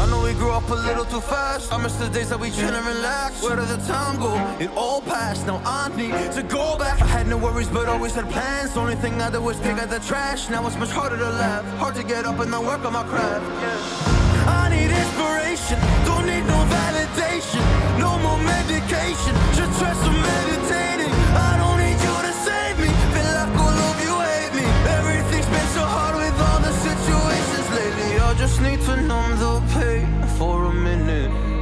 I know we grew up a little too fast. I miss the days that we chill and relax. Where did the time go? It all passed. Now I need to go back. I had no worries, but always had plans. Only thing I did was pick out the trash. Now it's much harder to laugh. Hard to get up and not work on my craft. Yeah. I need inspiration. Don't need no validation. No more medication. Just try some meditating.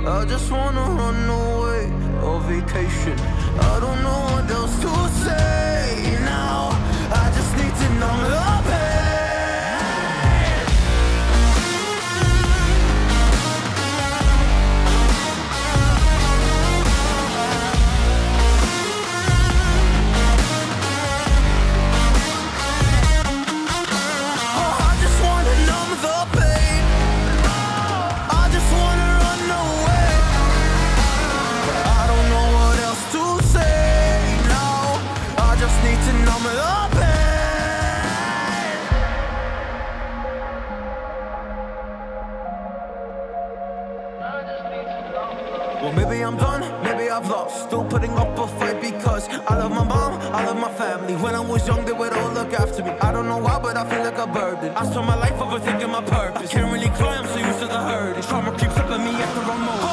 I just wanna run away on vacation. I don't know Well, maybe I'm done, maybe I've lost. Still putting up a fight because I love my mom, I love my family. When I was young, they would all look after me. I don't know why, but I feel like a burden. I spend my life overthinking my purpose. Can't really cry, I'm so used to the hurt. Trauma creeps up at me at the wrong